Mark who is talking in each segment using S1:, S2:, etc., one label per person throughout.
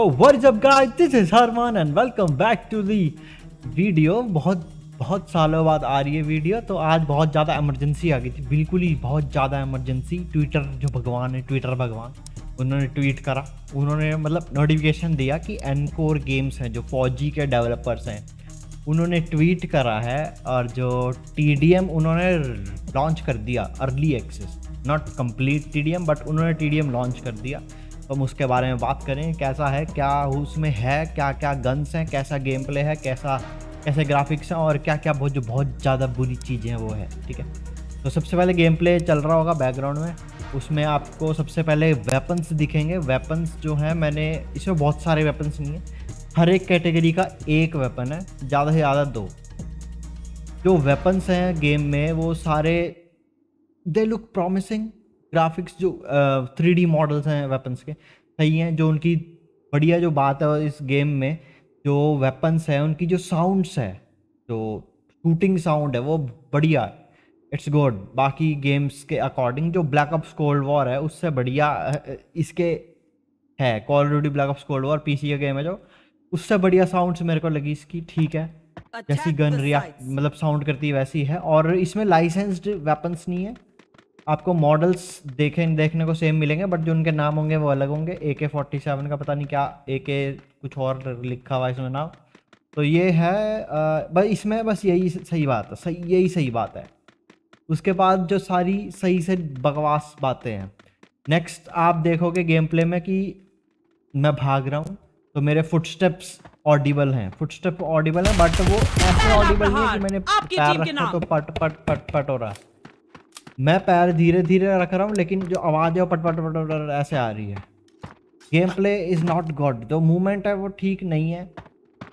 S1: What is up, guys? This is Harman and welcome back to the video. बहुत बहुत सालों बाद आ रही है वीडियो तो आज बहुत ज़्यादा इमरजेंसी आ गई थी। बिल्कुल ही बहुत ज़्यादा इमरजेंसी ट्विटर जो भगवान है ट्विटर भगवान, उन्होंने ट्वीट करा। उन्होंने मतलब नोटिफिकेशन दिया कि एनकोर गेम्स हैं, जो फौजी के डेवलपर्स हैं, उन्होंने ट्वीट करा है और जो टी उन्होंने लॉन्च कर दिया early access not complete T but उन्होंने टीडीएम लॉन्च कर दिया। तो हम उसके बारे में बात करें, कैसा है, क्या उसमें है क्या क्या गन्स हैं, कैसा गेम प्ले है, कैसा, कैसे ग्राफिक्स हैं और क्या क्या बहुत जो बहुत ज़्यादा बुरी चीज़ें हैं वो है, ठीक है? तो सबसे पहले गेम प्ले चल रहा होगा बैकग्राउंड में। उसमें आपको सबसे पहले वेपन्स दिखेंगे। वेपन्स जो हैं, मैंने, इसमें बहुत सारे वेपन्स नहीं हैं। हर एक कैटेगरी का एक वेपन है, ज़्यादा से ज़्यादा दो। जो वेपन्स हैं गेम में, वो सारे दे लुक प्रॉमिसिंग ग्राफिक्स जो थ्री डी मॉडल्स हैं वेपन्स के सही हैं जो उनकी बढ़िया जो बात है इस गेम में जो वेपन्स है उनकी जो साउंड्स है जो शूटिंग साउंड है वो बढ़िया है। इट्स गुड बाकी गेम्स के अकॉर्डिंग जो ब्लैक ऑप्स कोल्ड वॉर है उससे बढ़िया इसके है Call Duty Black Ops Cold War PC का गेम है जो उससे बढ़िया साउंड्स मेरे को लगी इसकी ठीक है। जैसी गन रिया मतलब साउंड करती है वैसी है और इसमें लाइसेंस्ड वेपन्स नहीं है। आपको मॉडल्स देखें देखने को सेम मिलेंगे बट जो उनके नाम होंगे वो अलग होंगे। ए के फोर्टी सेवन का पता नहीं क्या ए के कुछ और लिखा हुआ इसमें नाम। तो ये है बस इसमें बस यही सही बात है सही यही सही बात है। उसके बाद जो सारी सही से बकवास बातें हैं। नेक्स्ट आप देखोगे गेम प्ले में कि मैं भाग रहा हूँ तो मेरे फुटस्टेप्स ऑडिबल हैं। फुटस्टेप ऑडिबल हैं बट वो ऐसे ऑडिबल नहीं है कि मैंने पैर रखा तो पट पट पट पट हो रहा है। मैं पैर धीरे धीरे रख रहा हूँ, लेकिन जो आवाज़ है वो पट पट पट ऐसे आ रही है। Game play is not good जो मूवमेंट है वो ठीक नहीं है।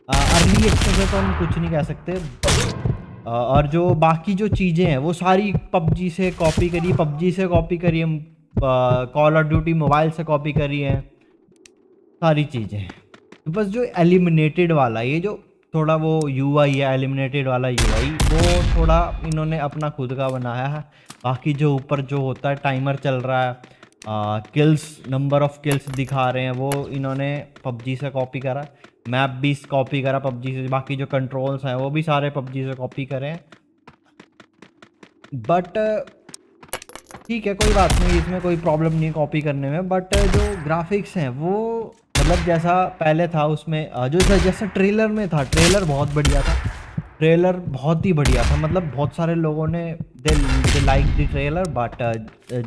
S1: अर्ली एक्सेस तो हम कुछ नहीं कह सकते। और जो बाकी जो चीज़ें हैं, वो सारी पबजी से कॉपी करी पबजी से कॉपी करी हम कॉल ऑफ़ ड्यूटी मोबाइल से कॉपी करी हैं सारी चीज़ें बस जो एलिमिनेटेड वाला, ये जो थोड़ा वो यू आई है एलिमिनेटेड वाला यू आई वो थोड़ा इन्होंने अपना खुद का बनाया है। बाकी जो ऊपर जो होता है टाइमर चल रहा है किल्स नंबर ऑफ़ किल्स दिखा रहे हैं, वो इन्होंने पबजी से कॉपी करा। मैप भी कॉपी करा पबजी से, बाकी जो कंट्रोल्स हैं, वो भी सारे पबजी से कॉपी करे बट ठीक है, कोई बात नहीं, इसमें कोई प्रॉब्लम नहीं कॉपी करने में बट जो ग्राफिक्स हैं, वो मतलब जैसा पहले था उसमें जो जैसा ट्रेलर में था, ट्रेलर बहुत बढ़िया था। ट्रेलर बहुत ही बढ़िया था मतलब बहुत सारे लोगों ने they they like the trailer but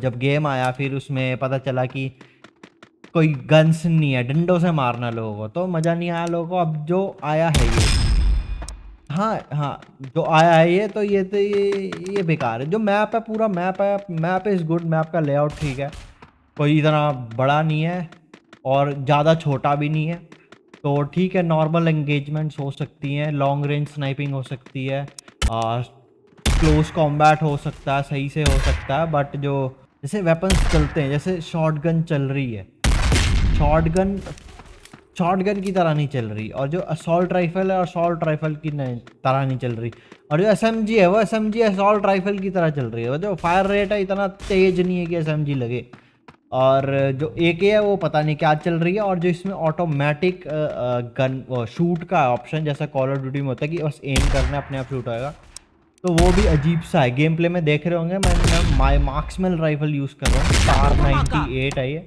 S1: जब गेम आया, फिर उसमें पता चला कि कोई गन्स नहीं है, डंडों से मारना लोगों को तो मज़ा नहीं आया लोगों को। अब जो आया है ये हाँ हाँ जो आया है ये तो ये तो ये ये बेकार है। जो मैप है, पूरा मैप है मैप इज़ गुड मैप का लेआउट ठीक है, कोई इतना बड़ा नहीं है। और ज़्यादा छोटा भी नहीं है। तो ठीक है नॉर्मल एंगेजमेंट्स हो सकती हैं लॉन्ग रेंज स्नाइपिंग हो सकती है क्लोज कॉम्बैट हो सकता है, सही से हो सकता है बट जो जैसे वेपन्स चलते हैं, जैसे शॉर्ट गन चल रही है शॉर्ट गन शॉर्ट गन की तरह नहीं चल रही और जो असॉल्ट राइफल है असॉल्ट राइफल की नहीं, तरह नहीं चल रही और जो एसएमजी है, वो S M G assault rifle की तरह चल रही है। जो फायर रेट है, इतना तेज नहीं है कि एसएमजी लगे। और जो ए के है वो पता नहीं क्या चल रही है और जो इसमें ऑटोमेटिक गन शूट का ऑप्शन जैसा कॉल ऑफ़ ड्यूटी में होता है कि बस एम करना अपने आप शूट होएगा। तो वो भी अजीब सा है। गेम प्ले में देख रहे होंगे मैं माई मार्क्समैन राइफल यूज़ कर रहा हूँ। स्टार नाइन्टी एट है ये।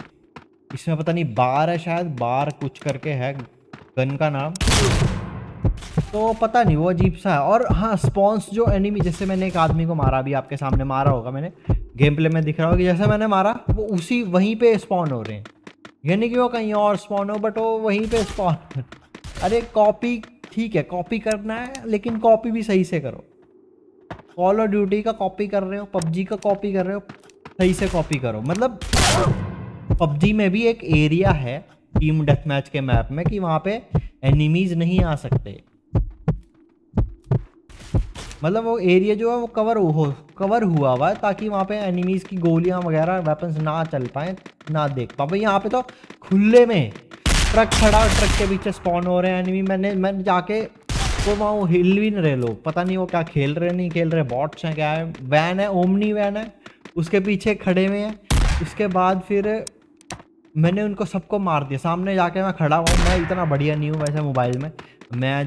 S1: इसमें पता नहीं बार है शायद बार कुछ करके है। गन का नाम। तो पता नहीं, वो अजीब सा है। और हाँ स्पॉन्स जो एनिमी जैसे मैंने एक आदमी को मारा अभी आपके सामने मारा होगा मैंने। गेम प्ले में दिख रहा होगा जैसे मैंने मारा, वो उसी वहीं पे स्पॉन हो रहे हैं। यानी कि वो कहीं और स्पॉन हो बट वो वहीं पे स्पॉन अरे कॉपी ठीक है कॉपी करना है, लेकिन कॉपी भी सही से करो। कॉल ऑफ़ ड्यूटी का कॉपी कर रहे हो पबजी का कॉपी कर रहे हो, सही से कॉपी करो। मतलब पबजी में भी एक एरिया है टीम डेथ मैच के मैप में, कि वहाँ पे एनिमीज नहीं आ सकते। मतलब वो एरिया जो है वो कवर हो कवर हुआ हुआ है ताकि वहाँ पे एनिमीज़ की गोलियाँ वगैरह वेपन्स ना चल पाए, ना देख पाए यहाँ पे तो खुले में ट्रक खड़ा ट्रक के पीछे स्पॉन हो रहे हैं एनिमी मैंने मैंने जाके तो वहाँ वो हिल भी नहीं रहे लोग। पता नहीं वो क्या खेल रहे नहीं खेल रहे बॉट्स हैं क्या है। वैन है ओमनी वैन है, उसके पीछे खड़े हुए हैं। उसके बाद फिर मैंने उनको सबको मार दिया। सामने जाके मैं खड़ा हुआ मैं इतना बढ़िया नहीं हूँ वैसे मोबाइल में। मैं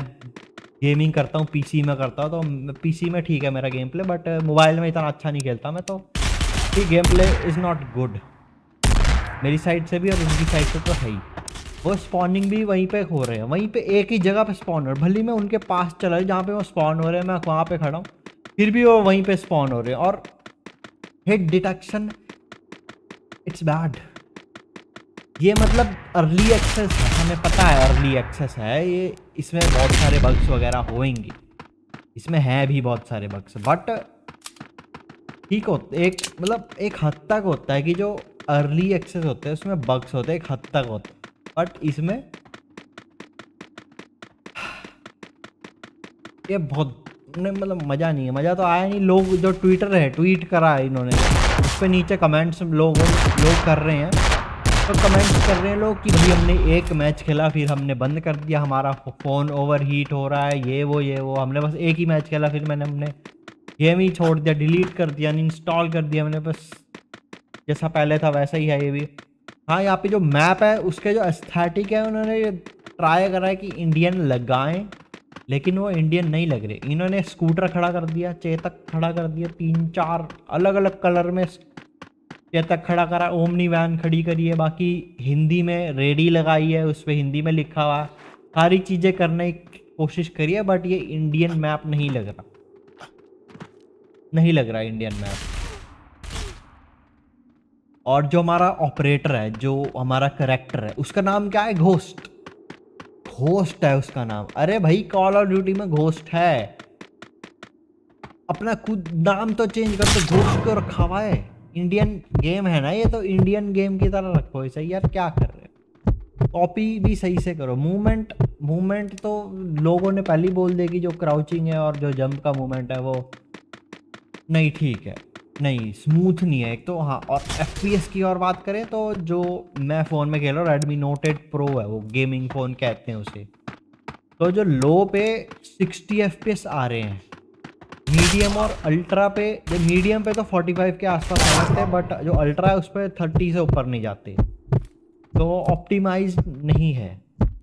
S1: गेमिंग करता हूँ, पीसी में करता हूँ तो पीसी में ठीक है मेरा गेम प्ले बट मोबाइल में इतना अच्छा नहीं खेलता मैं तो। Game play is not good मेरी साइड से भी और उनकी साइड से तो है ही। वो स्पॉनिंग भी वहीं पे हो रहे हैं, वहीं पे एक ही जगह पे स्पॉन हो रहे भले मैं उनके पास चला जहाँ पे वो स्पॉन हो रहे हैं, मैं वहाँ पे खड़ा हूँ, फिर भी वो वहीं पे स्पॉन हो रहे हैं। और हिट डिटेक्शन इट्स बैड ये मतलब अर्ली एक्सेस है, हमें पता है अर्ली एक्सेस है, ये इसमें बहुत सारे बग्स वगैरह होएँगे। इसमें है भी बहुत सारे बग्स बट ठीक होता एक मतलब एक हद तक होता है कि जो अर्ली एक्सेस होते हैं, उसमें बग्स होते हैं, एक हद तक होते हैं। बट इसमें ये बहुत मतलब मज़ा नहीं है, मज़ा तो आया नहीं। लोग जो ट्विटर है ट्वीट करा है इन्होंने, उस पर नीचे कमेंट्स लोग लोग कर रहे हैं। तो कमेंट कर रहे हैं लोग कि भाई हमने एक मैच खेला, फिर हमने बंद कर दिया। हमारा फ़ोन ओवर हीट हो रहा है, ये वो ये वो। हमने बस एक ही मैच खेला, फिर मैंने, हमने गेम ही छोड़ दिया डिलीट कर दिया इंस्टॉल कर दिया मैंने बस। जैसा पहले था, वैसा ही है ये भी। हाँ यहाँ पे जो मैप है, उसके जो एस्थेटिक है, उन्होंने ट्राई करा है कि इंडियन लगाएँ, लेकिन वो इंडियन नहीं लग रहे। इन्होंने स्कूटर खड़ा कर दिया, चेतक खड़ा कर दिया, तीन, चार अलग अलग कलर में चेतक खड़ा करा, ओमनी वैन खड़ी करी है, बाकी हिंदी में रेडी लगाई है, उस पर हिंदी में लिखा हुआ सारी चीज़ें करने की कोशिश करी है बट ये इंडियन मैप नहीं लग रहा। नहीं लग रहा इंडियन मैप और जो हमारा ऑपरेटर है, जो हमारा करेक्टर है, उसका नाम क्या है? घोस्ट घोस्ट है उसका नाम। अरे भाई कॉल ऑफ़ ड्यूटी में घोस्ट है। अपना खुद नाम तो चेंज कर दो घोस्ट को रखा हुआ है। इंडियन गेम है ना ये तो इंडियन गेम की तरह रखो इसे यार, क्या कर रहे हो? कॉपी भी सही से करो। मूवमेंट मूवमेंट तो लोगों ने पहले बोल दिया कि जो क्राउचिंग है और जो जंप का मूवमेंट है वो नहीं ठीक है। नहीं स्मूथ नहीं है। एक तो हाँ और एफपीएस की और बात करें तो जो मैं फ़ोन में खेल रहा हूँ रेडमी नोट एट प्रो है, वो गेमिंग फ़ोन कहते हैं उसे। तो जो लो पे 60 एफ़ आ रहे हैं मीडियम और अल्ट्रा पे जो मीडियम पे तो 45 के आसपास आ जाते हैं बट जो अल्ट्रा है उस पर थर्टी से ऊपर नहीं जाते। तो ऑप्टिमाइज नहीं है।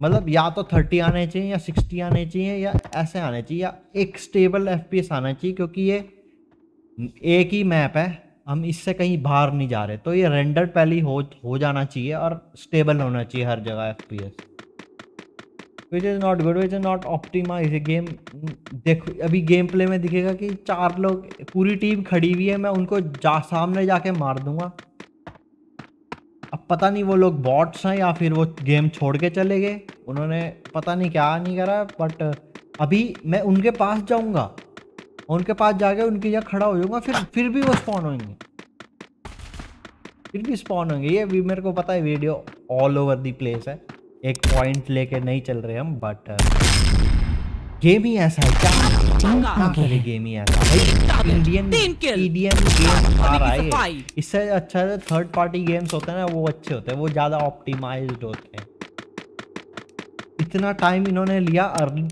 S1: मतलब या तो 30 आने चाहिए या 60 आने चाहिए या ऐसे आने चाहिए या एक स्टेबल एफपीएस आना चाहिए, क्योंकि ये एक ही मैप है। हम इससे कहीं बाहर नहीं जा रहे। तो ये रेंडर पहले हो हो जाना चाहिए और स्टेबल होना चाहिए हर जगह F P S which is not good which is not optimize game देखो, अभी गेम प्ले में दिखेगा कि चार लोग, पूरी टीम खड़ी हुई है, मैं उनको जा, सामने जाके मार दूँगा। अब पता नहीं वो लोग बॉट्स हैं या फिर वो गेम छोड़ के चले गए। उन्होंने पता नहीं क्या नहीं करा बट अभी मैं उनके पास जाऊँगा। उनके पास जाके उनकी जगह खड़ा हो जाऊँगा, फिर फिर भी वो स्पॉन होंगे। फिर भी स्पॉन होंगे। ये भी मेरे को पता है video all over the place है। एक पॉइंट लेके नहीं चल रहे हम बट गेम ही ऐसा है क्या? क्या गेम ही? ऐसा भाई इंडियन इंडियन गेम आ रहा है इससे अच्छा जो थर्ड पार्टी गेम्स होते हैं ना वो अच्छे होते हैं वो ज़्यादा ऑप्टिमाइज्ड होते हैं। इतना टाइम इन्होंने लिया अर्ली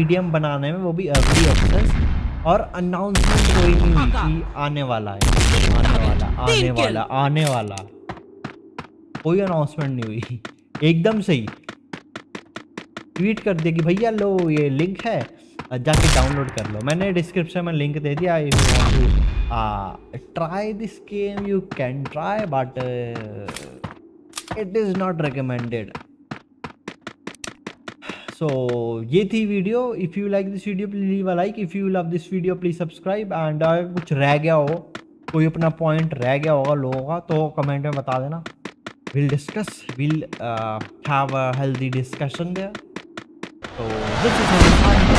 S1: ईडीएम बनाने में वो भी अर्ली एक्सेस और अनाउंसमेंट कोई नहीं हुई कि आने वाला है आने वाला आने वाला आने वाला। कोई अनाउंसमेंट नहीं हुई। एकदम सही। ट्वीट कर दिया कि भैया लो, ये लिंक है, जाके डाउनलोड कर लो। मैंने डिस्क्रिप्शन में लिंक दे दिया try this game you can try but it is not recommended so ये थी video if you like this video please leave a like if you love this video please subscribe and कुछ रह गया हो, कोई अपना पॉइंट रह गया होगा, लोगों का तो कमेंट में बता देना। we'll discuss. We'll uh, have a healthy discussion there. So this is how